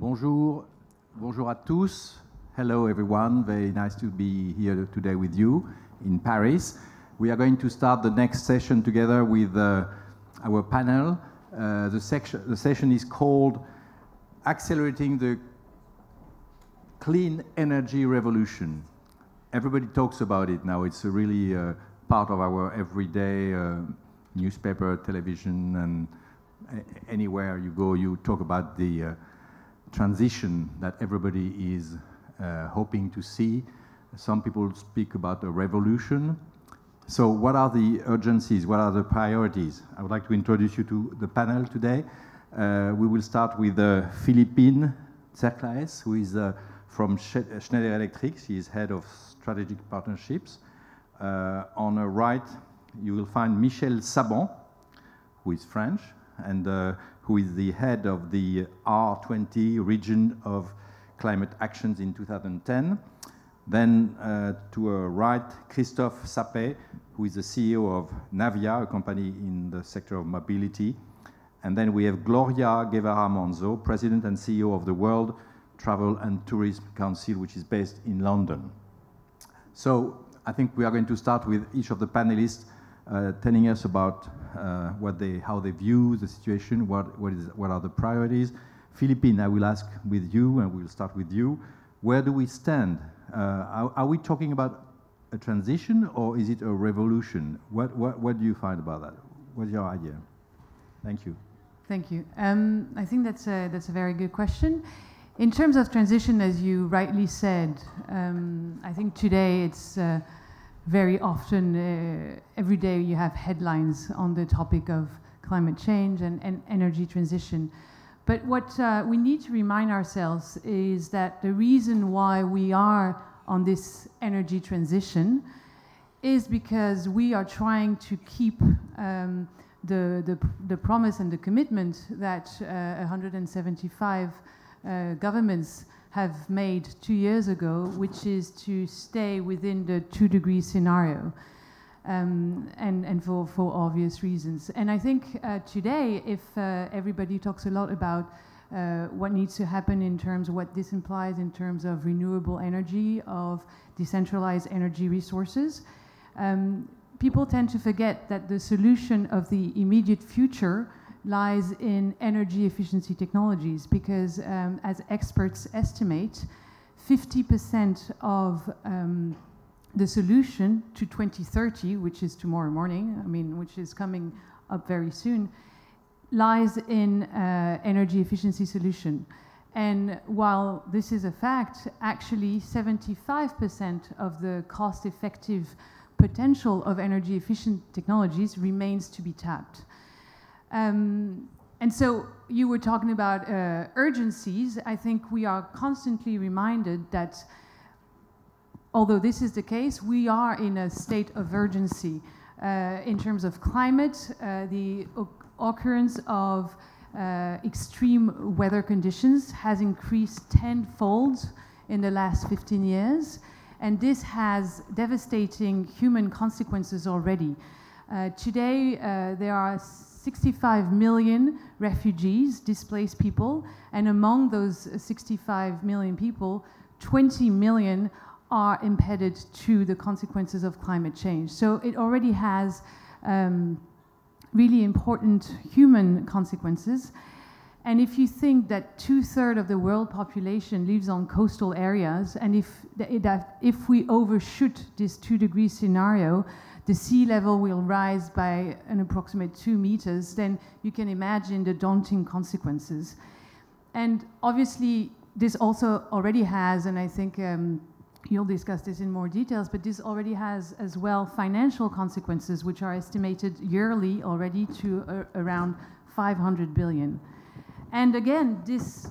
Bonjour, bonjour à tous. Hello, everyone. Very nice to be here today with you in Paris. We are going to start the next session together with uh, our panel. Uh, the, section, the session is called Accelerating the Clean Energy Revolution. Everybody talks about it now. It's really uh, part of our everyday uh, newspaper, television, and anywhere you go, you talk about the uh, transition that everybody is uh, hoping to see. Some people speak about a revolution. So what are the urgencies? What are the priorities? I would like to introduce you to the panel today. Uh, we will start with uh, Philippine T'Serclaes, who is uh, from Schneider Electric. She is head of strategic partnerships. Uh, on the right, you will find Michèle Sabban, who is French, and uh, who is the head of the R20 region of climate actions in 2010. Then uh, to a right, Christophe Sapet, who is the CEO of Navya, a company in the sector of mobility. And then we have Gloria Guevara Manzo, President and CEO of the World Travel and Tourism Council, which is based in London. So I think we are going to start with each of the panelists telling us about uh, what they, how they view the situation, what, what, is, what are the priorities. Philippine, I will ask with you, and we'll start with you. Where do we stand? Uh, are, are, we talking about a transition or is it a revolution? What, what, what do you find about that? What's your idea? Thank you. Thank you. Um, I think that's a, that's a very good question. In terms of transition, as you rightly said, um, I think today it's uh, very often, uh, every day you have headlines on the topic of climate change and, and energy transition. But what uh, we need to remind ourselves is that the reason why we are on this energy transition is because we are trying to keep um, the, the, the, promise and the commitment that uh, 175 uh, governments have made two years ago, which is to stay within the two degree scenario. Um, and, and for, for obvious reasons. And I think uh, today, if uh, everybody talks a lot about uh, what needs to happen in terms of what this implies in terms of renewable energy, of decentralized energy resources, um, people tend to forget that the solution of the immediate future lies in energy efficiency technologies because, um, as experts estimate, 50% of um, the solution to 2030, which is tomorrow morning, I mean, which is coming up very soon, lies in uh, energy efficiency solution. And while this is a fact, actually 75% of the cost-effective potential of energy efficient technologies remains to be tapped. Um, and so you were talking about uh, urgencies. I think we are constantly reminded that although this is the case, we are in a state of urgency uh, in terms of climate, uh, the occurrence of uh, extreme weather conditions has increased tenfold in the last 15 years, and this has devastating human consequences already. Uh, today, uh, there are 65 million refugees, displaced people, and among those 65 million people, 20 million are embedded to the consequences of climate change. So it already has um, really important human consequences. And if you think that two thirds of the world population lives on coastal areas, and if, that if we overshoot this two degree scenario, the sea level will rise by an approximate two meters, then you can imagine the daunting consequences. And obviously, this also already has, and I think um, you'll discuss this in more details, but this already has as well financial consequences, which are estimated yearly already to uh, around 500 billion. And again, this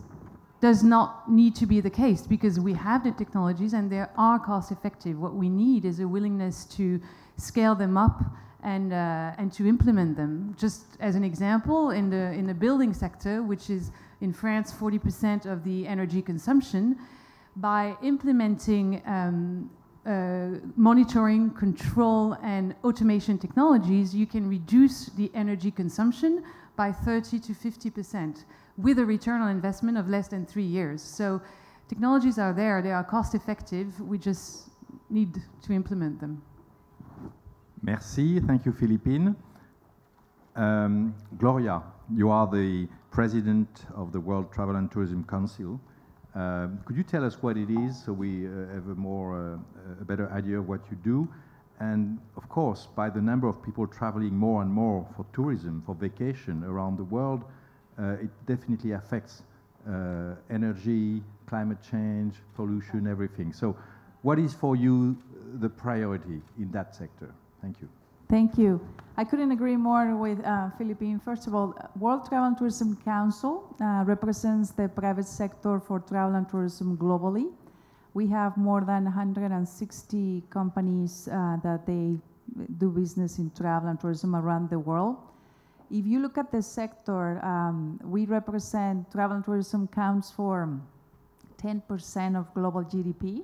does not need to be the case because we have the technologies and they are cost effective. What we need is a willingness to scale them up and, uh, and to implement them. Just as an example, in the, in the building sector, which is in France 40% of the energy consumption, by implementing um, uh, monitoring, control, and automation technologies, you can reduce the energy consumption by 30 to 50 percent with a return on investment of less than three years. So technologies are there, they are cost effective, we just need to implement them. Merci, thank you, Philippine. Um, Gloria, you are the president of the World Travel and Tourism Council. Um, could you tell us what it is so we uh, have a more uh, a better idea of what you do? And of course, by the number of people traveling more and more for tourism, for vacation around the world, uh, it definitely affects uh, energy, climate change, pollution, everything. So, what is for you the priority in that sector? Thank you. Thank you. I couldn't agree more with uh, Philippine. First of all, World Travel and Tourism Council uh, represents the private sector for travel and tourism globally. We have more than 160 companies uh, that they do business in travel and tourism around the world. If you look at the sector, um, we represent travel and tourism counts for 10% of global GDP.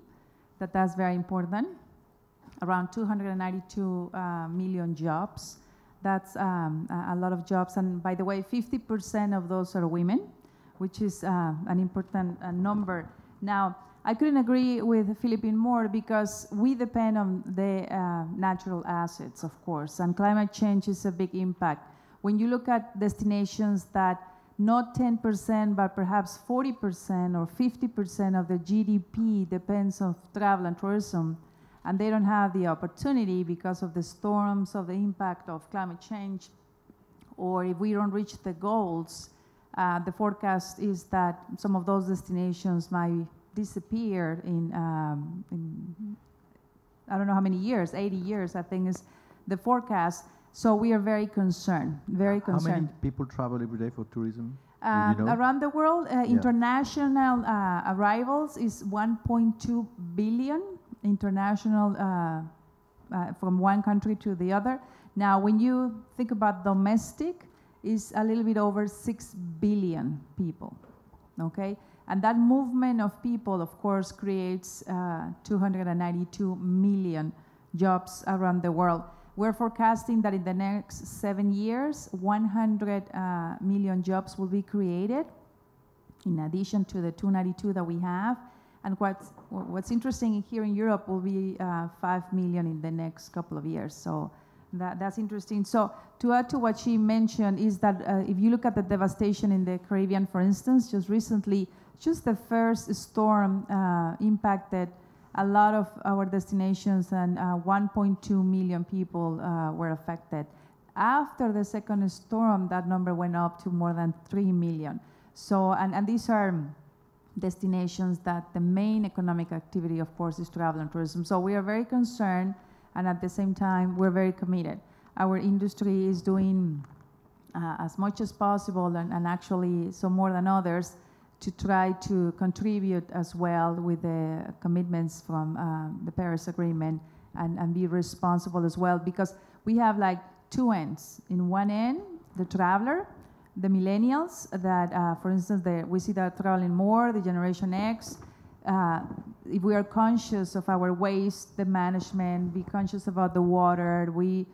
That that's very important around 292 uh, million jobs. That's um, a lot of jobs. And by the way, 50% of those are women, which is uh, an important uh, number. Now, I couldn't agree with Philippine more because we depend on the uh, natural assets, of course, and climate change is a big impact. When you look at destinations that not 10%, but perhaps 40% or 50% of the GDP depends on travel and tourism, and they don't have the opportunity because of the storms, of the impact of climate change, or if we don't reach the goals, uh, the forecast is that some of those destinations might disappear in, um, in, I don't know how many years, 80 years, I think is the forecast. So we are very concerned, very concerned. How many people travel every day for tourism? Um, you know? Around the world, uh, yeah. international uh, arrivals is 1.2 billion international uh, uh, from one country to the other. Now, when you think about domestic, is a little bit over 6 billion people, okay? And that movement of people, of course, creates uh, 292 million jobs around the world. We're forecasting that in the next seven years, 100 uh, million jobs will be created in addition to the 292 that we have. And what's, what's interesting here in Europe will be uh, 5 million in the next couple of years. So that, that's interesting. So to add to what she mentioned is that uh, if you look at the devastation in the Caribbean, for instance, just recently, just the first storm uh, impacted a lot of our destinations and uh, 1.2 million people uh, were affected. After the second storm, that number went up to more than 3 million. So, and, and these are destinations that the main economic activity, of course, is travel and tourism. So we are very concerned, and at the same time, we're very committed. Our industry is doing uh, as much as possible, and, and actually, some more than others, to try to contribute as well with the commitments from uh, the Paris Agreement and, and be responsible as well, because we have like two ends. In one end, the traveler, the millennials that, uh, for instance, the, we see that traveling more, the Generation X, uh, if we are conscious of our waste, the management, be conscious about the water, we,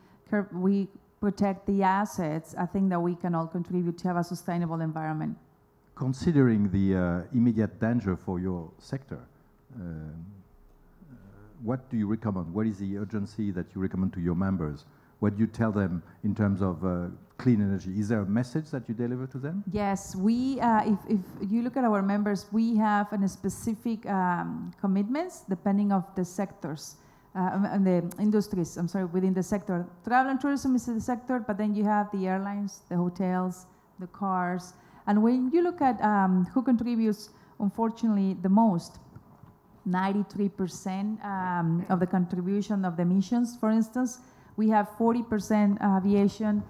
we protect the assets, I think that we can all contribute to have a sustainable environment. Considering the uh, immediate danger for your sector, uh, what do you recommend? What is the urgency that you recommend to your members? What you tell them in terms of uh, clean energy? Is there a message that you deliver to them? Yes, we. Uh, if, if you look at our members, we have a specific um, commitments depending of the sectors. Uh, and the industries, I'm sorry, within the sector. Travel and tourism is the sector, but then you have the airlines, the hotels, the cars. And when you look at um, who contributes, unfortunately, the most, 93% um, of the contribution of the emissions, for instance, we have 40% aviation,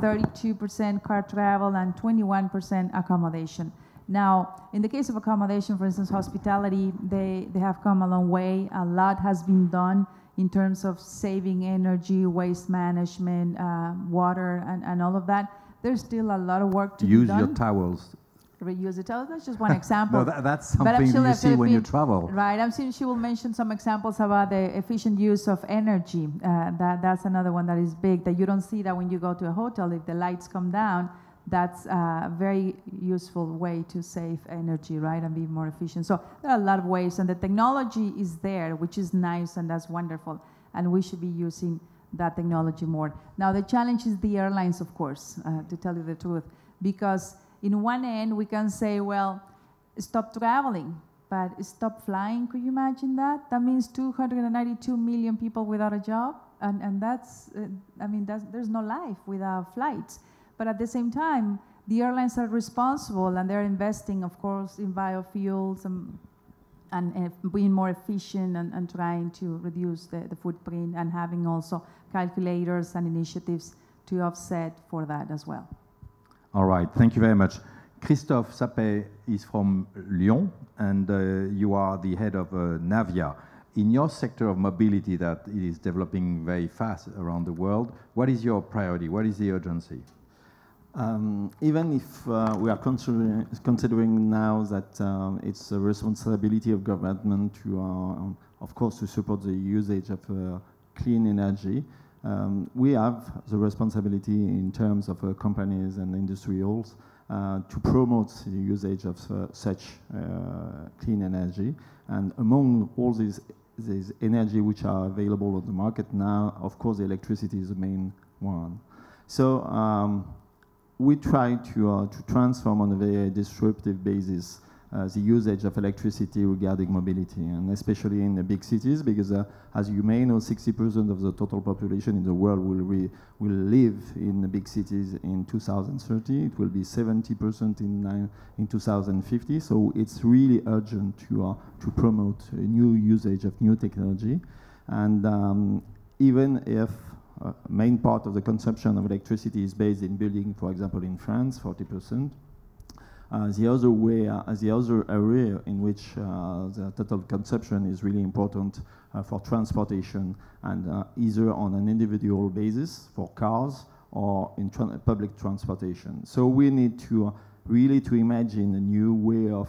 32% car travel, and 21% accommodation. Now, in the case of accommodation, for instance, hospitality, they, they have come a long way. A lot has been done in terms of saving energy, waste management, uh, water, and, and all of that. There's still a lot of work to Use be done. your towels reuse it. Oh, that's just one example. no, that, that's something you see when you travel. Right, I'm sure she will mention some examples about the efficient use of energy. Uh, that, that's another one that is big, that you don't see that when you go to a hotel, if the lights come down, that's a very useful way to save energy, right, and be more efficient. So there are a lot of ways, and the technology is there, which is nice and that's wonderful, and we should be using that technology more. Now, the challenge is the airlines, of course, uh, to tell you the truth, because in one end, we can say, well, stop traveling, but stop flying. Could you imagine that? That means 292 million people without a job, and and that's, uh, I mean, that's, there's no life without flights. But at the same time, the airlines are responsible, and they're investing, of course, in biofuels and and uh, being more efficient and, and trying to reduce the, the footprint and having also calculators and initiatives to offset for that as well. All right, thank you very much. Christophe Sapet is from Lyon, and uh, you are the head of uh, Navya. In your sector of mobility that is developing very fast around the world, what is your priority? What is the urgency? Um, even if uh, we are considering, now that um, it's a responsibility of government to, uh, of course, to support the usage of uh, clean energy, um, we have the responsibility in terms of uh, companies and industrials uh, to promote the usage of uh, such clean energy. And among all these, these energy which are available on the market now, of course, electricity is the main one. So um, we try to, uh, to transform on a very disruptive basis uh, the usage of electricity regarding mobility, and especially in the big cities, because uh, as you may know, 60% of the total population in the world will, will live in the big cities in 2030. It will be 70% in, in 2050. So it's really urgent to, uh, to promote a new usage of new technology. And um, even if uh, main part of the consumption of electricity is based in building, for example, in France, 40%. Uh, the other way, uh, the other area in which uh, the total consumption is really important uh, for transportation and uh, either on an individual basis for cars or in tra public transportation. So we need to really to imagine a new way of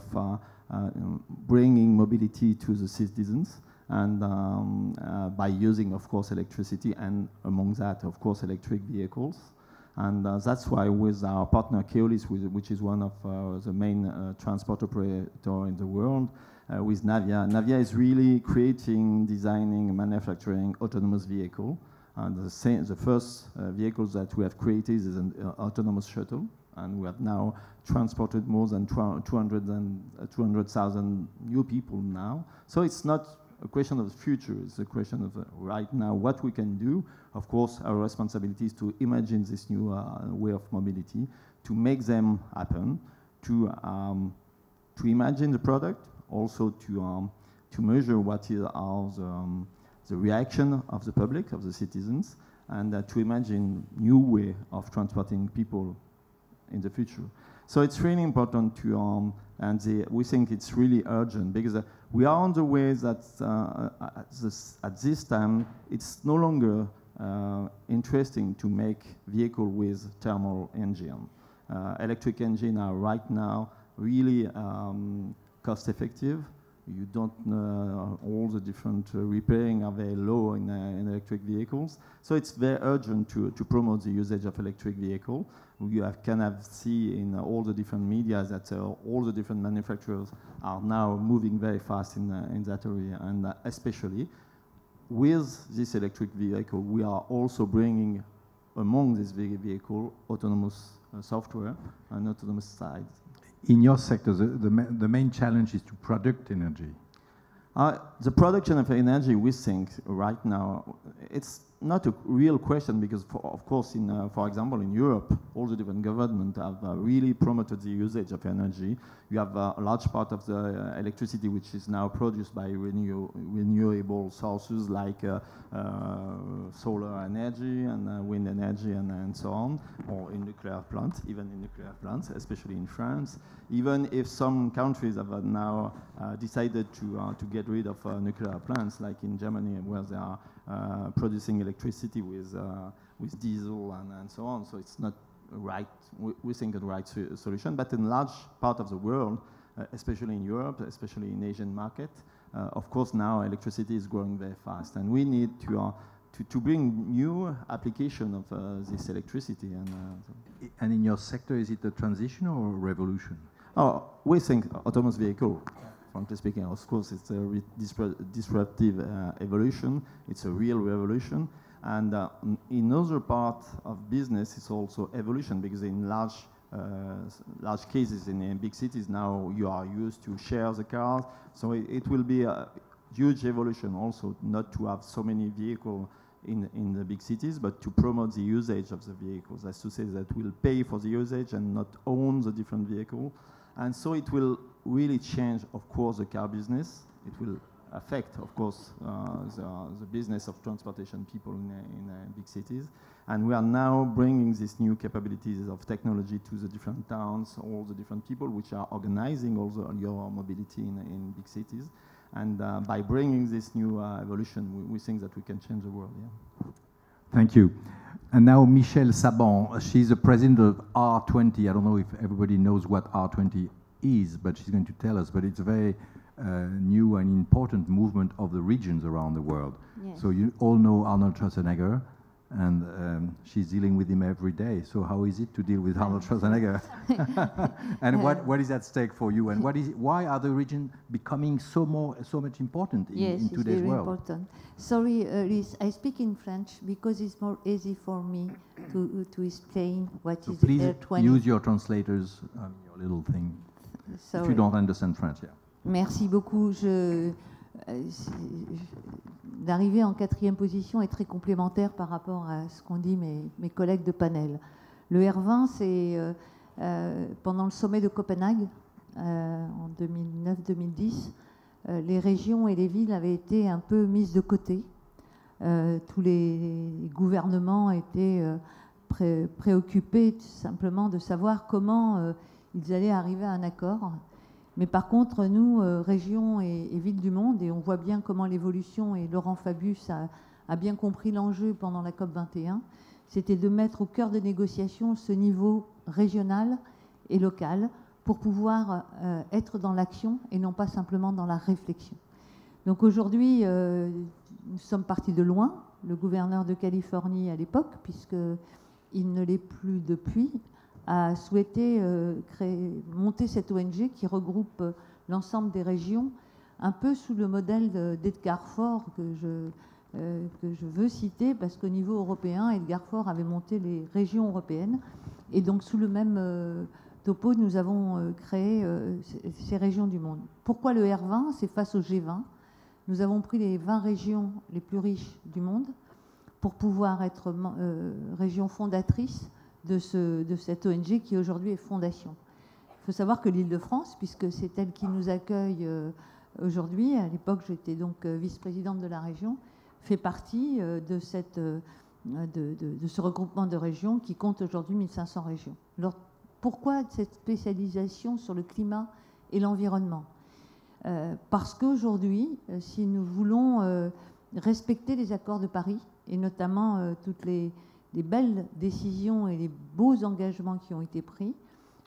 bringing mobility to the citizens and um, uh, by using, of course, electricity and among that, of course, electric vehicles. And uh, that's why with our partner Keolis, which is one of uh, the main uh, transport operator in the world, uh, with Navya, Navya is really creating, designing, manufacturing autonomous vehicle. And the, same, the first uh, vehicles that we have created is an autonomous shuttle, and we have now transported more than 200,000 200, new people now. So it's not a question of the future. It's a question of uh, right now what we can do. Of course, our responsibility is to imagine this new uh, way of mobility, to make them happen, to um, to imagine the product, also to um, to measure what is are the, um, the reaction of the public, of the citizens, and uh, to imagine new way of transporting people in the future. So it's really important to, um, and the, we think it's really urgent because uh, we are on the way that uh, at, this, at, this, time it's no longer uh, interesting to make vehicle with thermal engine. Uh, electric engine are right now really um, cost effective. You don't know all the different uh, repairing are very low in, uh, in, electric vehicles. So it's very urgent to, to promote the usage of electric vehicle you have, can have see in uh, all the different media that uh, all the different manufacturers are now moving very fast in, uh, in that area, and especially with this electric vehicle, we are also bringing among this vehicle autonomous software and autonomous sides. In your sector, the, the, ma the main challenge is to produce energy. Uh, the production of energy, we think right now, it's not a real question because, for, of course, in, uh, for example, in Europe, all the different governments have uh, really promoted the usage of energy. You have uh, a large part of the uh, electricity which is now produced by renew renewable sources like uh, uh, solar energy and wind energy and, and so on, or in nuclear plants, even in nuclear plants, especially in France. Even if some countries have now decided to, to get rid of nuclear plants, like in Germany, where they are producing electricity with, uh, with diesel and, and so on. So it's not right, we, we think, a right solution. But in large part of the world, uh, especially in Europe, especially in Asian market, uh, of course now electricity is growing very fast, and we need to uh, to, to bring new application of uh, this electricity. And, uh, and in your sector, is it a transition or a revolution? Oh, we think autonomous vehicle. Frankly speaking, of course, it's a disruptive uh, evolution. It's a real revolution. And uh, in other part of business, it's also evolution because in large uh, large cases in, in, big cities now you are used to share the cars. So it, it will be a huge evolution also not to have so many vehicles in, in the big cities, but to promote the usage of the vehicles. That's to say that we'll pay for the usage and not own the different vehicle. And so it will really change, of course, the car business. It will affect, of course, uh, the, the, business of transportation people in, in uh, big cities. And we are now bringing these new capabilities of technology to the different towns, all the different people which are organizing also your mobility in, in big cities. And uh, by bringing this new uh, evolution, we, we, think that we can change the world. Yeah. Thank you. And now Michèle Sabban, she's the president of R20. I don't know if everybody knows what R20 is, but she's going to tell us. But it's a very uh, new and important movement of the regions around the world. Yes. So you all know Arnold Schwarzenegger and um, she's dealing with him every day. So how is it to deal with Arnold Schwarzenegger? and what, what is at stake for you? And what is why are the regions becoming so more so much important in, yes, in today's very world? Important. Sorry, uh, Liz, I speak in French because it's more easy for me to to explain what so is please R20. use your translators, um, your little thing. Sorry. If you don't understand French, yeah. Merci beaucoup. Je, euh, d'arriver en quatrième position est très complémentaire par rapport à ce qu'ont dit mes, mes, collègues de panel. Le R20, c'est euh, euh, pendant le sommet de Copenhague euh, en 2009-2010, euh, les régions et les villes avaient été un peu mises de côté. Tous les gouvernements étaient pré préoccupés simplement de savoir comment ils allaient arriver à un accord. Mais par contre, nous, euh, régions et, villes du monde, et on voit bien comment l'évolution, et Laurent Fabius a, bien compris l'enjeu pendant la COP 21, c'était de mettre au cœur des négociations ce niveau régional et local pour pouvoir euh, être dans l'action et non pas simplement dans la réflexion. Donc aujourd'hui, euh, nous sommes partis de loin. Le gouverneur de Californie à l'époque, puisqu'il ne l'est plus depuis, a souhaité euh, créer, monter cette ONG qui regroupe euh, l'ensemble des régions, un peu sous le modèle d'Edgar Faure que je, euh, que je veux citer, parce qu'au niveau européen, Edgar Faure avait monté les régions européennes. Et donc, sous le même topo, nous avons créé ces régions du monde. Pourquoi le R20 C'est face au G20. Nous avons pris les 20 régions les plus riches du monde pour pouvoir être région fondatrice de, ce, de cette ONG qui aujourd'hui est fondation. Il faut savoir que l'Île-de-France, puisque c'est elle qui nous accueille euh, aujourd'hui, à l'époque j'étais donc euh, vice-présidente de la région, fait partie euh, de, ce regroupement de régions qui compte aujourd'hui 1500 régions. Alors pourquoi cette spécialisation sur le climat et l'environnement? Parce qu'aujourd'hui, si nous voulons respecter les accords de Paris, et notamment toutes les, les belles décisions et les beaux engagements qui ont été pris,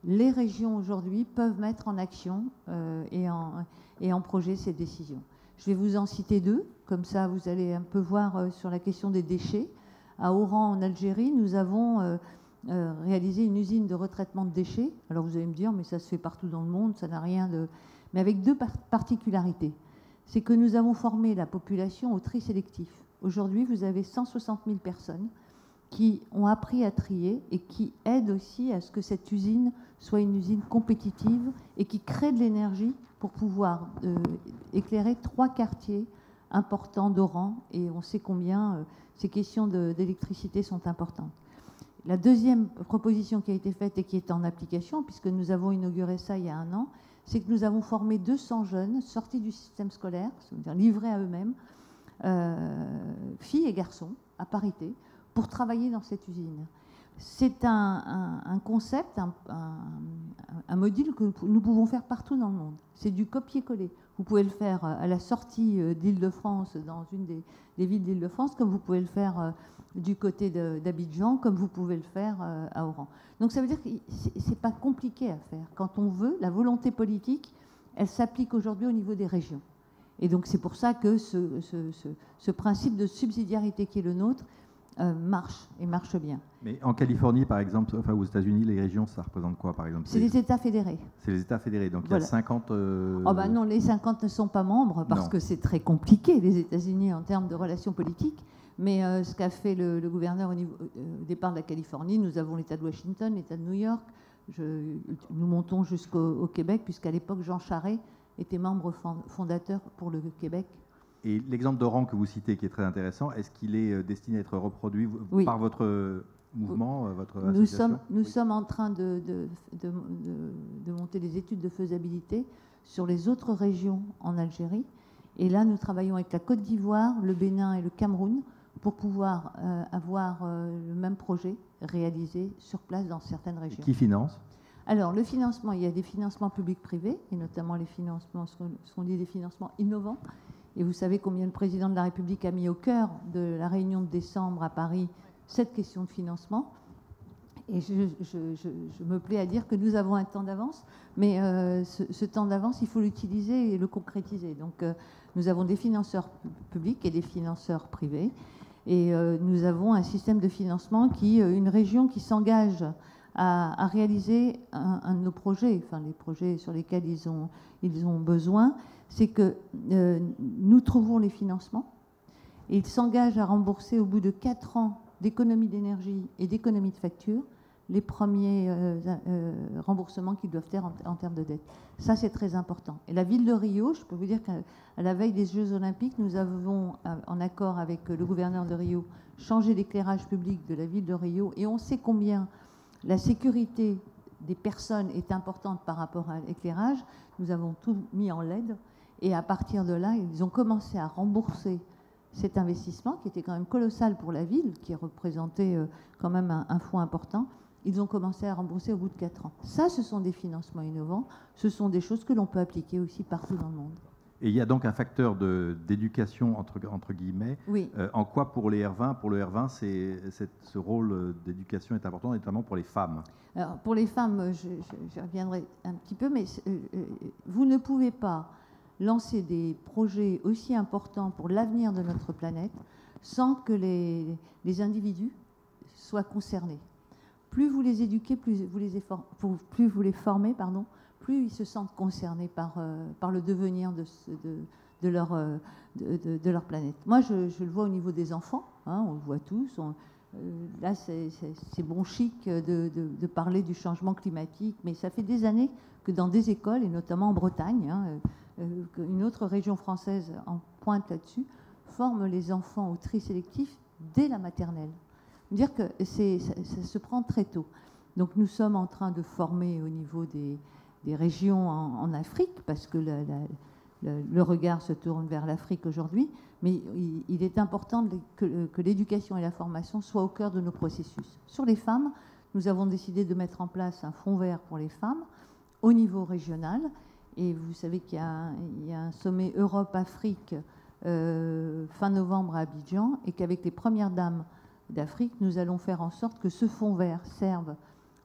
les régions aujourd'hui peuvent mettre en action euh, et, en, et projet ces décisions. Je vais vous en citer deux, comme ça vous allez un peu voir euh, sur la question des déchets. À Oran, en Algérie, nous avons euh, réalisé une usine de retraitement de déchets. Alors vous allez me dire, mais ça se fait partout dans le monde, ça n'a rien de... Mais avec deux particularités. C'est que nous avons formé la population au tri sélectif. Aujourd'hui, vous avez 160 000 personnes qui ont appris à trier et qui aident aussi à ce que cette usine soit une usine compétitive et qui crée de l'énergie pour pouvoir euh, éclairer trois quartiers importants d'Oran. Et on sait combien euh, ces questions d'électricité sont importantes. La deuxième proposition qui a été faite et qui est en application, puisque nous avons inauguré ça il y a un an, c'est que nous avons formé 200 jeunes sortis du système scolaire, c'est-à-dire livrés à eux-mêmes, euh, filles et garçons, à parité, pour travailler dans cette usine. C'est un, concept, un, module que nous pouvons faire partout dans le monde. C'est du copier-coller. Vous pouvez le faire à la sortie d'Île-de-France, dans une des, villes d'Île-de-France, comme vous pouvez le faire du côté d'Abidjan, comme vous pouvez le faire à Oran. Donc ça veut dire que ce n'est pas compliqué à faire. Quand on veut, la volonté politique, elle s'applique aujourd'hui au niveau des régions. Et donc c'est pour ça que ce, principe de subsidiarité qui est le nôtre euh, marche et marche bien. Mais en Californie, par exemple, enfin aux États-Unis, les régions, ça représente quoi, par exemple? C'est les États fédérés. C'est les États fédérés. Donc il y a 50. Euh, oh bah non, les 50 ne sont pas membres parce que c'est très compliqué, les États-Unis, en termes de relations politiques. Mais euh, ce qu'a fait le, gouverneur au, niveau, départ de la Californie, nous avons l'État de Washington, l'État de New York. nous montons jusqu'au Québec, puisqu'à l'époque, Jean Charest était membre fondateur pour le Québec. Et l'exemple d'Oran que vous citez, qui est très intéressant, est-ce qu'il est euh, destiné à être reproduit par votre euh, mouvement, euh, votre nous sommes, nous sommes en train de, de, de, monter des études de faisabilité sur les autres régions en Algérie. Et là, nous travaillons avec la Côte d'Ivoire, le Bénin et le Cameroun pour pouvoir avoir le même projet réalisé sur place dans certaines régions. qui finance? Alors, le financement, il y a des financements publics-privés, et notamment les financements, ce qu'on dit des financements innovants. Et vous savez combien le président de la République a mis au cœur de la réunion de décembre à Paris cette question de financement. Et je, me plais à dire que nous avons un temps d'avance, mais euh, ce, temps d'avance, il faut l'utiliser et le concrétiser. Donc, euh, nous avons des financeurs publics et des financeurs privés. Et euh, nous avons un système de financement qui, une région qui s'engage à, réaliser un, de nos projets, enfin les projets sur lesquels ils ont, ils ont besoin, c'est que euh, nous trouvons les financements et ils s'engagent à rembourser au bout de 4 ans d'économie d'énergie et d'économie de facture les premiers euh, euh, remboursements qu'ils doivent faire en, termes de dette. Ça, c'est très important. Et la ville de Rio, je peux vous dire qu'à la veille des Jeux olympiques, nous avons, en accord avec le gouverneur de Rio, changé l'éclairage public de la ville de Rio et on sait combien la sécurité des personnes est importante par rapport à l'éclairage. Nous avons tout mis en LED et à partir de là, ils ont commencé à rembourser cet investissement qui était quand même colossal pour la ville, qui représentait euh, quand même un, fonds important. Ils ont commencé à rembourser au bout de 4 ans. Ça, ce sont des financements innovants. Ce sont des choses que l'on peut appliquer aussi partout dans le monde. Et il y a donc un facteur d'éducation, entre, entre, guillemets. Oui. Euh, en quoi pour les R20 Pour le R20, ce rôle d'éducation est important, notamment pour les femmes? Alors, pour les femmes, je, reviendrai un petit peu, mais euh, vous ne pouvez pas lancer des projets aussi importants pour l'avenir de notre planète sans que les, les, individus soient concernés. Plus vous les éduquez, plus vous les, formez, pardon, plus ils se sentent concernés par, euh, par le devenir de, de, leur, euh, de, leur planète. Moi, je, le vois au niveau des enfants, hein, on le voit tous. Euh, là, c'est bon chic de, parler du changement climatique, mais ça fait des années que dans des écoles, et notamment en Bretagne, hein, une autre région française en pointe là-dessus, forme les enfants au tri sélectif dès la maternelle. Dire que ça, se prend très tôt. Donc nous sommes en train de former au niveau des, des régions en, Afrique, parce que le, regard se tourne vers l'Afrique aujourd'hui, mais il, est important que, l'éducation et la formation soient au cœur de nos processus. Sur les femmes, nous avons décidé de mettre en place un fonds vert pour les femmes au niveau régional. Et vous savez qu'il y, a un sommet Europe-Afrique euh, fin novembre à Abidjan et qu'avec les premières dames d'Afrique, nous allons faire en sorte que ce fonds vert serve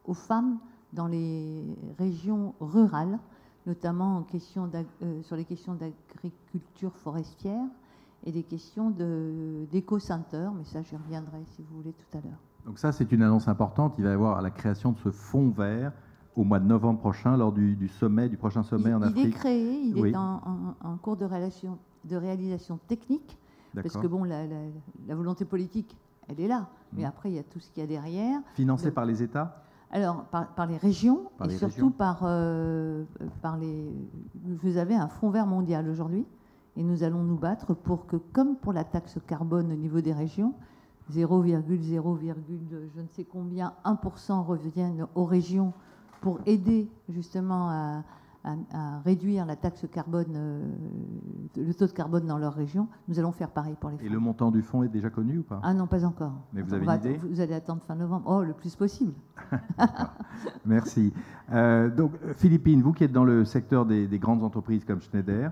aux femmes dans les régions rurales, notamment en question euh, sur les questions d'agriculture forestière et des questions d'éco-center, mais ça j'y reviendrai si vous voulez tout à l'heure. Donc ça c'est une annonce importante, il va y avoir la création de ce fonds vert au mois de novembre prochain lors du, sommet, du prochain sommet en Afrique. Il est créé, il est en, cours de, de réalisation technique, parce que bon, la, volonté politique, elle est là, mais mmh. après il y a tout ce qu'il y a derrière. Financé par les États alors, par, les régions et surtout par, euh, par les. Vous avez un fonds vert mondial aujourd'hui et nous allons nous battre pour que, comme pour la taxe carbone au niveau des régions, 0,0, je ne sais combien, 1% reviennent aux régions pour aider justement à, réduire la taxe carbone, euh, le taux de carbone dans leur région, nous allons faire pareil pour les fonds. Et le montant du fonds est déjà connu ou pas? Ah non, pas encore. Mais vous avez une idée? Vous allez attendre fin novembre. Oh, le plus possible. Merci. Euh, donc, Philippine, vous qui êtes dans le secteur des, grandes entreprises comme Schneider,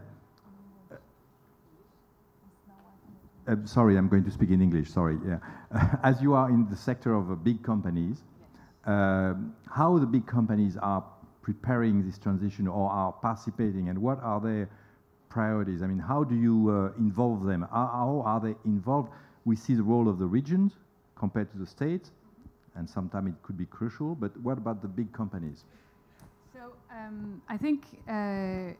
Uh, sorry, I'm going to speak in English, sorry. Yeah. As you are in the sector of big companies, how the big companies are preparing this transition or are participating, and what are their priorities? I mean, how do you uh, involve them? How, how are they involved? We see the role of the regions compared to the states, and sometimes it could be crucial. But what about the big companies? So um, I think uh,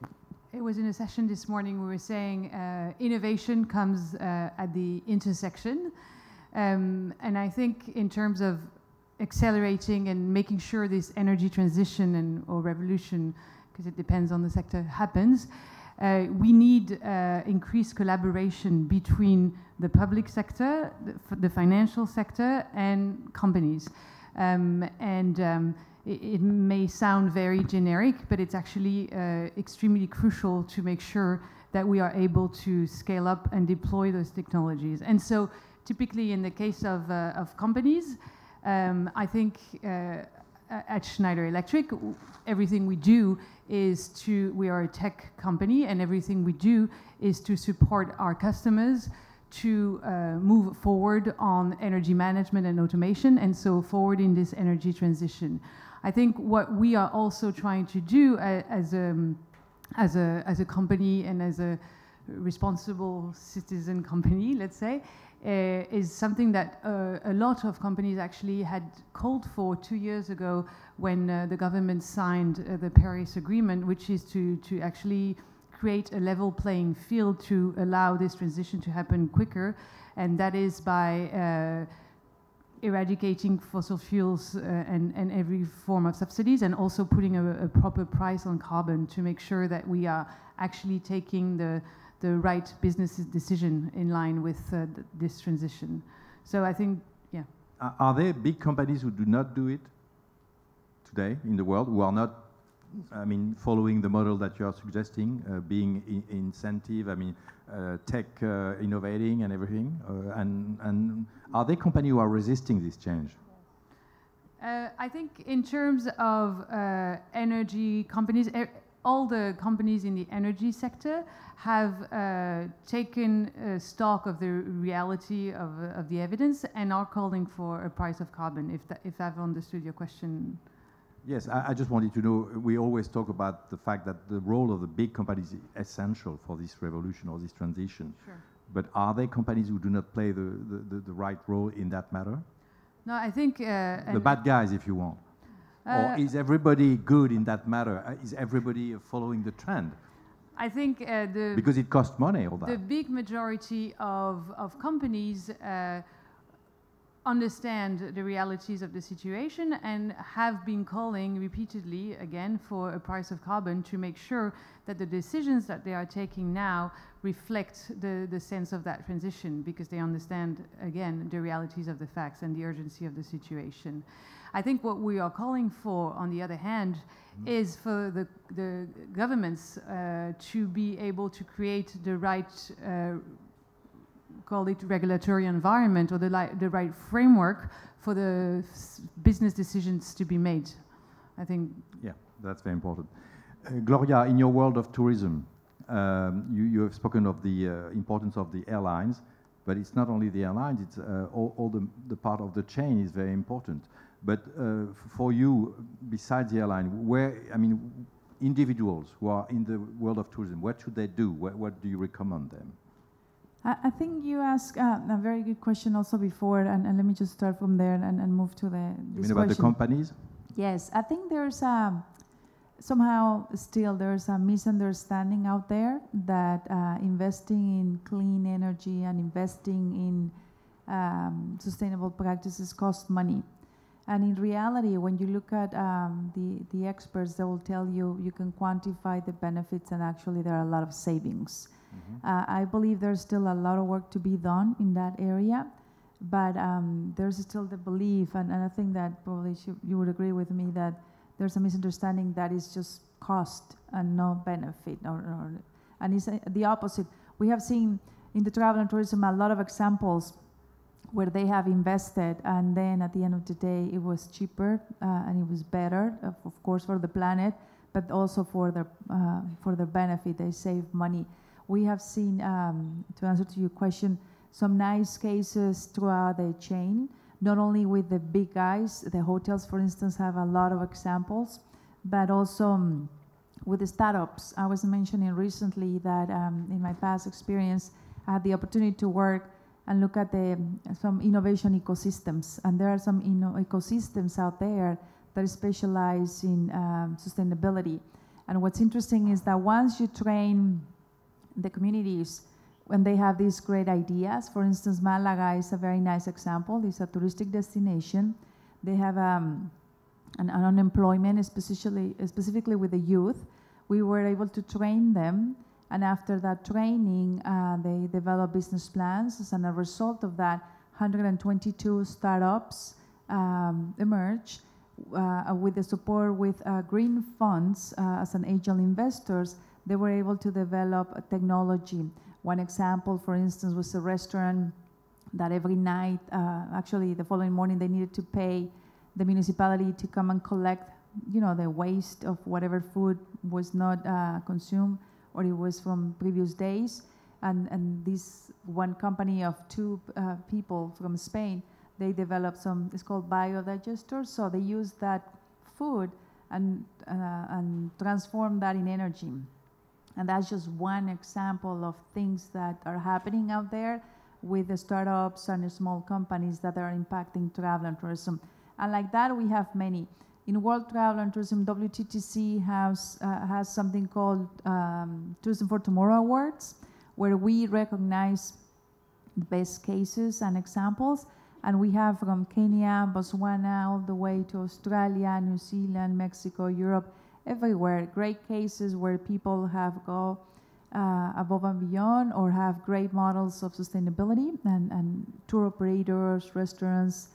it was in a session this morning we were saying uh, innovation comes uh, at the intersection. Um, and I think in terms of accelerating and making sure this energy transition and or revolution, because it depends on the sector, happens, uh, we need uh, increased collaboration between the public sector, the, the financial sector, and companies. Um, and um, it, it, may sound very generic, but it's actually uh, extremely crucial to make sure that we are able to scale up and deploy those technologies. And so, typically, in the case of, uh, of companies, um, I think uh, at Schneider Electric, everything we do is to, we are a tech company, and everything we do is to support our customers to uh, move forward on energy management and automation, and so forward in this energy transition. I think what we are also trying to do uh, as a, as a, as a company and as a responsible citizen company, let's say, uh, is something that uh, a lot of companies actually had called for two years ago when uh, the government signed uh, the Paris Agreement, which is to, to actually create a level playing field to allow this transition to happen quicker. And that is by uh, eradicating fossil fuels uh, and, and every form of subsidies and also putting a, a, proper price on carbon to make sure that we are actually taking the, the right business decision in line with uh, th this transition. So I think, yeah. Are there big companies who do not do it today in the world, who are not I mean, following the model that you are suggesting, uh, being incentive, I mean, uh, tech uh, innovating and everything, uh, and, and are there companies who are resisting this change? Uh, I think in terms of uh, energy companies, all the companies in the energy sector have taken stock of the reality of, of the evidence and are calling for a price of carbon, if, that, if I've understood your question Yes, I, I, just wanted to know, we always talk about the fact that the role of the big companies is essential for this revolution or this transition. Sure. But are there companies who do not play the, the, the, the right role in that matter? No, I think... Uh, the bad guys, if you want. Uh, or is everybody good in that matter? Uh, is everybody following the trend? I think uh, the... Because it costs money, all that. The big majority of, of companies uh, understand the realities of the situation and have been calling repeatedly again for a price of carbon to make sure that the decisions that they are taking now reflect the, the sense of that transition because they understand again the realities of the facts and the urgency of the situation. I think what we are calling for, on the other hand, mm-hmm. is for the, the governments uh, to be able to create the right uh, call it regulatory environment or the, the right framework for the business decisions to be made. I think. Yeah, that's very important. Uh, Gloria, in your world of tourism, um, you, you, have spoken of the uh, importance of the airlines, but it's not only the airlines, it's uh, all, all the, the, part of the chain is very important. But uh, for you, besides the airline, where, I mean, individuals who are in the world of tourism, what should they do? What, what do you recommend them? I, I think you asked uh, a very good question also before, and, and, let me just start from there and, and move to the. You mean about the companies? Yes, I think there's a somehow still there's a misunderstanding out there that uh, investing in clean energy and investing in um, sustainable practices cost money. And in reality, when you look at um, the, the experts, they will tell you you can quantify the benefits, and actually, there are a lot of savings. Mm-hmm. Uh, I believe there's still a lot of work to be done in that area, but um, there's still the belief, and, and I think that probably you would agree with me that there's a misunderstanding that is just cost and no benefit, or, or and it's uh, the opposite. We have seen in the travel and tourism a lot of examples where they have invested and then at the end of the day it was cheaper uh, and it was better of, course for the planet but also for their uh, for their benefit they save money we have seen, um, to answer to your question, some nice cases throughout the chain, not only with the big guys, the hotels, for instance, have a lot of examples, but also um, with the startups. I was mentioning recently that um, in my past experience, I had the opportunity to work and look at the, some innovation ecosystems. And there are some ecosystems out there that specialize in um, sustainability. And what's interesting is that once you train the communities when they have these great ideas, for instance, Malaga is a very nice example. It's a touristic destination. They have um, an, an unemployment, especially, specifically with the youth. We were able to train them and after that training, uh, they develop business plans. And a result of that, 122 startups um, emerge uh, with the support with uh, green funds uh, as an angel investors. They were able to develop a technology. One example, for instance, was a restaurant that every night, uh, actually the following morning, they needed to pay the municipality to come and collect, you know, the waste of whatever food was not uh, consumed or it was from previous days. And, and this one company of two uh, people from Spain, they developed some, it's called biodigesters. So they use that food and, uh, and transform that in energy. And that's just one example of things that are happening out there with the startups and small companies that are impacting travel and tourism. And like that, we have many. In World Travel and Tourism, WTTC has, uh, has something called um, Tourism for Tomorrow Awards, where we recognize the best cases and examples. And we have from Kenya, Botswana, all the way to Australia, New Zealand, Mexico, Europe, everywhere. Great cases where people have go uh, above and beyond or have great models of sustainability and, and tour operators, restaurants,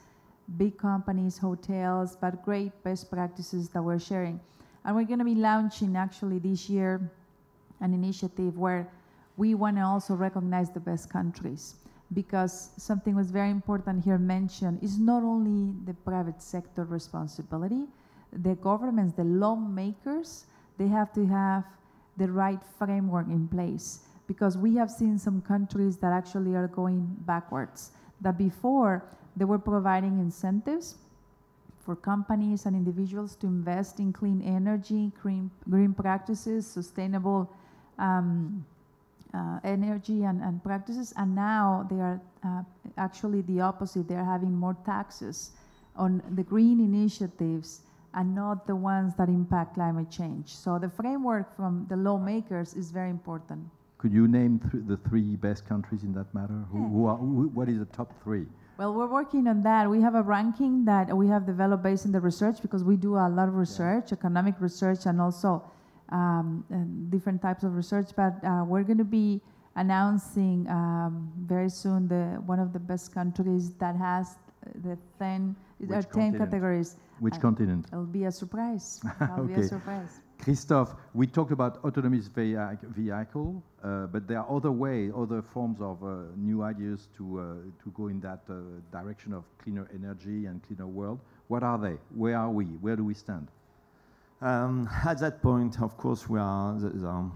big companies, hotels, but great best practices that we're sharing. And we're going to be launching actually this year an initiative where we want to also recognize the best countries because something was very important here mentioned is not only the private sector responsibility, the governments, the lawmakers, they have to have the right framework in place because we have seen some countries that actually are going backwards. That before they were providing incentives for companies and individuals to invest in clean energy, green, green practices, sustainable um, uh, energy and, and, practices. And now they are uh, actually the opposite. They're having more taxes on the green initiatives and not the ones that impact climate change. So the framework from the lawmakers is very important. Could you name th the three best countries in that matter? Who, who are, who, what is the top three? Well, we're working on that. We have a ranking that we have developed based on the research because we do a lot of research, yeah. economic research, and also um, and different types of research. But uh, we're going to be announcing um, very soon the one of the best countries that has the 10, uh, 10 categories. Which uh, continent? It'll be a surprise. It'll okay. be a surprise. Christophe, we talked about autonomous vehicle, uh, but there are other ways, other forms of uh, new ideas to, uh, to go in that uh, direction of cleaner energy and cleaner world. What are they? Where are we? Where do we stand? Um, at that point, of course, we are the, the,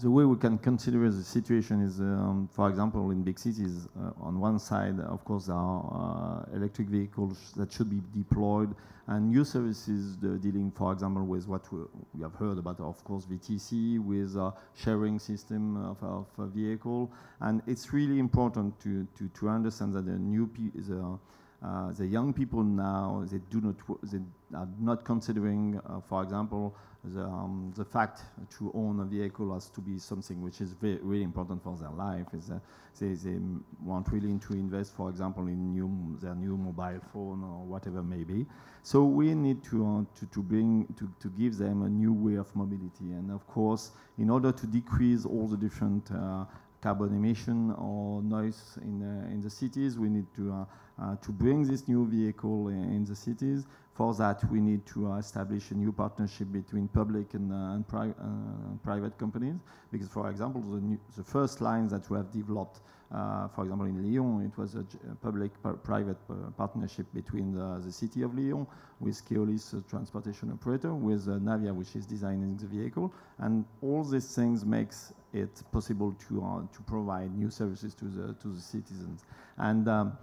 the way we can consider the situation is, um, for example, in big cities, uh, on one side, of course, there are uh, electric vehicles that should be deployed and new services dealing, for example, with what we, we, have heard about, of course, VTC, with a sharing system of, of a vehicle. And it's really important to, to, to understand that the new the, uh, the young people now, they do not, they are not considering, uh, for example, the, um, the fact to own a vehicle has to be something which is very, really important for their life. Is uh, they, they want really to invest, for example, in new, their new mobile phone or whatever may be. So we need to, uh, to, to, bring, to, to give them a new way of mobility. And of course, in order to decrease all the different uh, carbon emission or noise in, uh, in the cities, we need to, uh, uh, to bring this new vehicle in, in the cities. For that, we need to uh, establish a new partnership between public and, uh, and pri uh, private companies. Because, for example, the, new, the first lines that we have developed, uh, for example, in Lyon, it was a, public-private uh, partnership between the, the, city of Lyon with Keolis, a transportation operator, with uh, Navya, which is designing the vehicle. And all these things makes it possible to uh, to provide new services to the to the citizens. And um,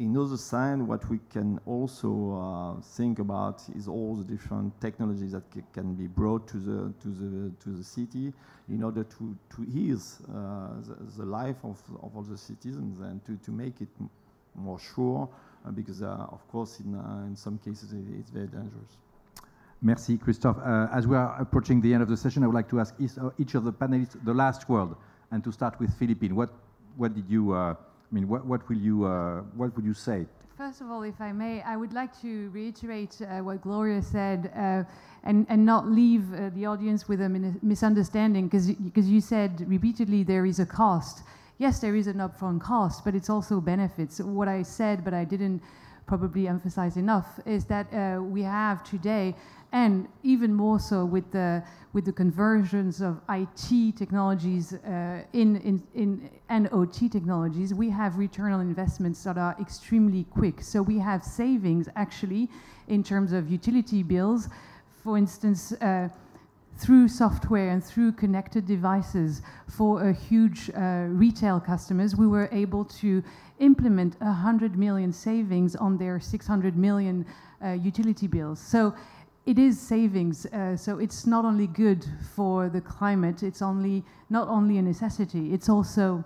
in other side, what we can also uh, think about is all the different technologies that can be brought to the to the to the city in order to to ease uh, the, the, life of, of all the citizens and to, to make it more sure, uh, because uh, of course in uh, in some cases it, it's very dangerous. Merci, Christophe. Uh, as we are approaching the end of the session, I would like to ask each, each of the panelists the last word, and to start with Philippine. What what did you I mean, what, what will you, uh, what would you say? First of all, if I may, I would like to reiterate uh, what Gloria said uh, and, and not leave uh, the audience with a misunderstanding because you said repeatedly there is a cost. Yes, there is an upfront cost, but it's also benefits. What I said, but I didn't probably emphasize enough, is that uh, we have today and even more so with the with the conversions of IT technologies uh, in, in, in and OT technologies, we have return on investments that are extremely quick. So we have savings actually in terms of utility bills. For instance, uh, through software and through connected devices for a huge uh, retail customers, we were able to implement 100 million savings on their 600 million uh, utility bills. So it is savings, uh, so it's not only good for the climate, it's only not only a necessity, it's also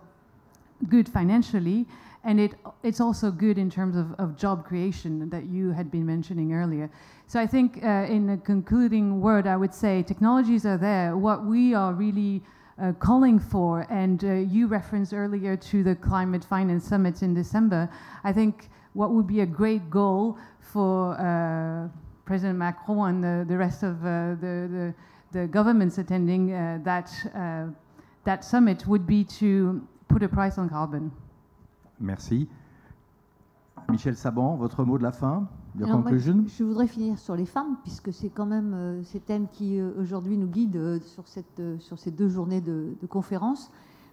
good financially, and it, it's also good in terms of, of job creation that you had been mentioning earlier. So I think uh, in a concluding word, I would say technologies are there. What we are really uh, calling for, and uh, you referenced earlier to the Climate Finance Summit in December, I think what would be a great goal for uh, President Macron and the, the rest of uh, the, the, the, governments attending uh, that, uh, that summit would be to put a price on carbon. Merci. Michel Saban, votre mot de la fin, your Alors conclusion? moi, Je voudrais finir sur les femmes, puisque c'est quand même euh, ces thèmes qui euh, aujourd'hui nous guident euh, sur, cette, euh, sur ces deux journées de, de conférence.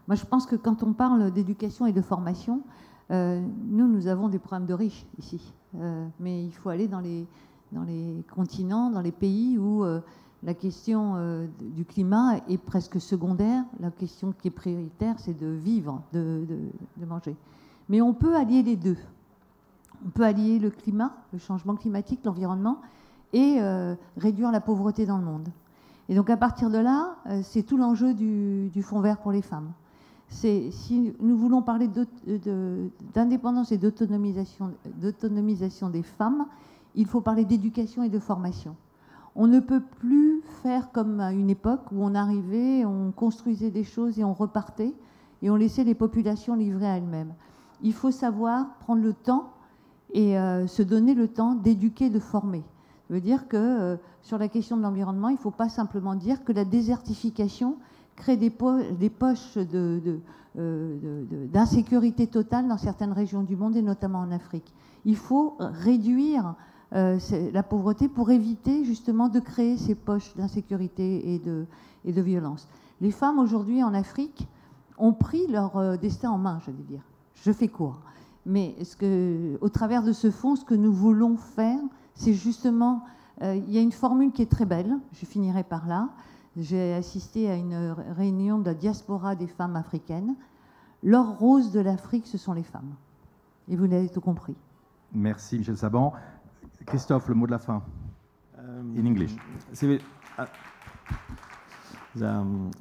Moi, je pense que quand on parle d'éducation et de formation, euh, nous, nous avons des problèmes de riches ici. Euh, mais il faut aller dans les, dans les continents, dans les pays où euh, la question euh, du climat est presque secondaire. La question qui est prioritaire, c'est de vivre, de, manger. Mais on peut allier les deux. On peut allier le climat, le changement climatique, l'environnement, et euh, réduire la pauvreté dans le monde. Et donc à partir de là, c'est tout l'enjeu du, du, Fonds vert pour les femmes. Si nous voulons parler d'indépendance et d'autonomisation des femmes, il faut parler d'éducation et de formation. On ne peut plus faire comme à une époque où on arrivait, on construisait des choses et on repartait et on laissait les populations livrer à elles-mêmes. Il faut savoir prendre le temps et euh, se donner le temps d'éduquer, de former. Ça veut dire que euh, sur la question de l'environnement, il ne faut pas simplement dire que la désertification crée des, poches euh, d'insécurité totale dans certaines régions du monde et notamment en Afrique. Il faut réduire euh, la pauvreté pour éviter justement de créer ces poches d'insécurité et de, violence. Les femmes aujourd'hui en Afrique ont pris leur euh, destin en main, veux dire. Je fais court. Mais au travers de ce fonds, ce que nous voulons faire, c'est justement, euh, il y a une formule qui est très belle, je finirai par là. J'ai assisté à une réunion de la diaspora des femmes africaines. L'or rose de l'Afrique, ce sont les femmes. Et vous l'avez tout compris. Merci Michel Saban. Christophe, le mot de la fin. Um, in English. Uh, um,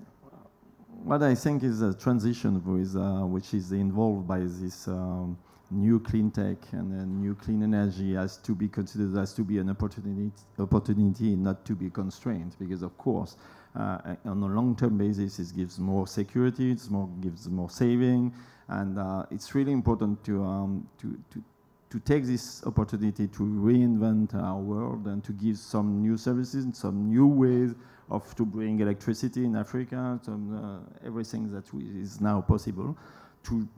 what I think is a transition with, uh, which is involved by this um, new clean tech and new clean energy has to be considered as to be an opportunity, opportunity not to be constrained because of course uh, on a long-term basis it gives more security, it more, gives more saving and uh, it's really important to, um, to, to, to take this opportunity to reinvent our world and to give some new services and some new ways of to bring electricity in Africa, some, uh, everything that we, is now possible, to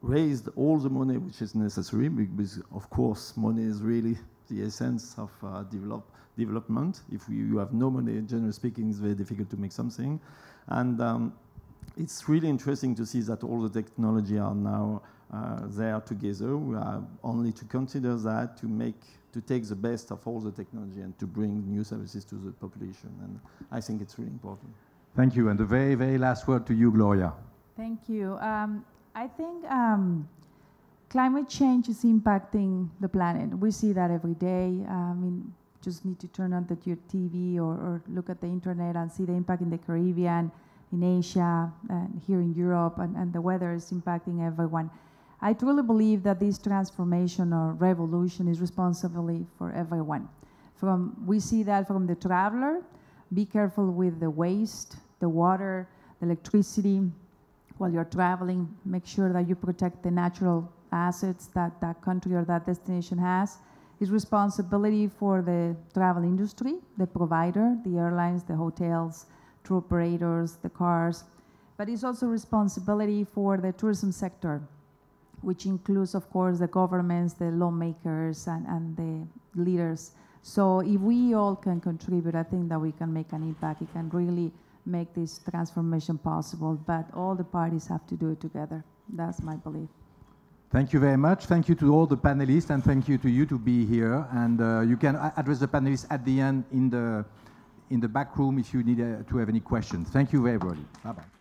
raise all the money which is necessary, because of course money is really the essence of uh, develop, development. If we, you have no money, generally speaking, it's very difficult to make something. And um, it's really interesting to see that all the technology are now uh, there together. We are only to consider that to make to take the best of all the technology and to bring new services to the population. And I think it's really important. Thank you. And the very, very last word to you, Gloria. Thank you. Um, I think um, climate change is impacting the planet. We see that every day. I mean, just need to turn on the, your TV or, or, look at the internet and see the impact in the Caribbean, in Asia, and here in Europe, and, and the weather is impacting everyone. I truly believe that this transformation or revolution is responsibility for everyone. From we see that from the traveler, be careful with the waste, the water, the electricity while you're traveling. Make sure that you protect the natural assets that that country or that destination has. It's responsibility for the travel industry, the provider, the airlines, the hotels, tour operators, the cars, but it's also responsibility for the tourism sector which includes, of course, the governments, the lawmakers, and, and the leaders. So if we all can contribute, I think that we can make an impact. It can really make this transformation possible, but all the parties have to do it together. That's my belief. Thank you very much. Thank you to all the panelists, and thank you to you to be here. And uh, you can address the panelists at the end in the in the back room if you need uh, to have any questions. Thank you, everybody. Bye bye.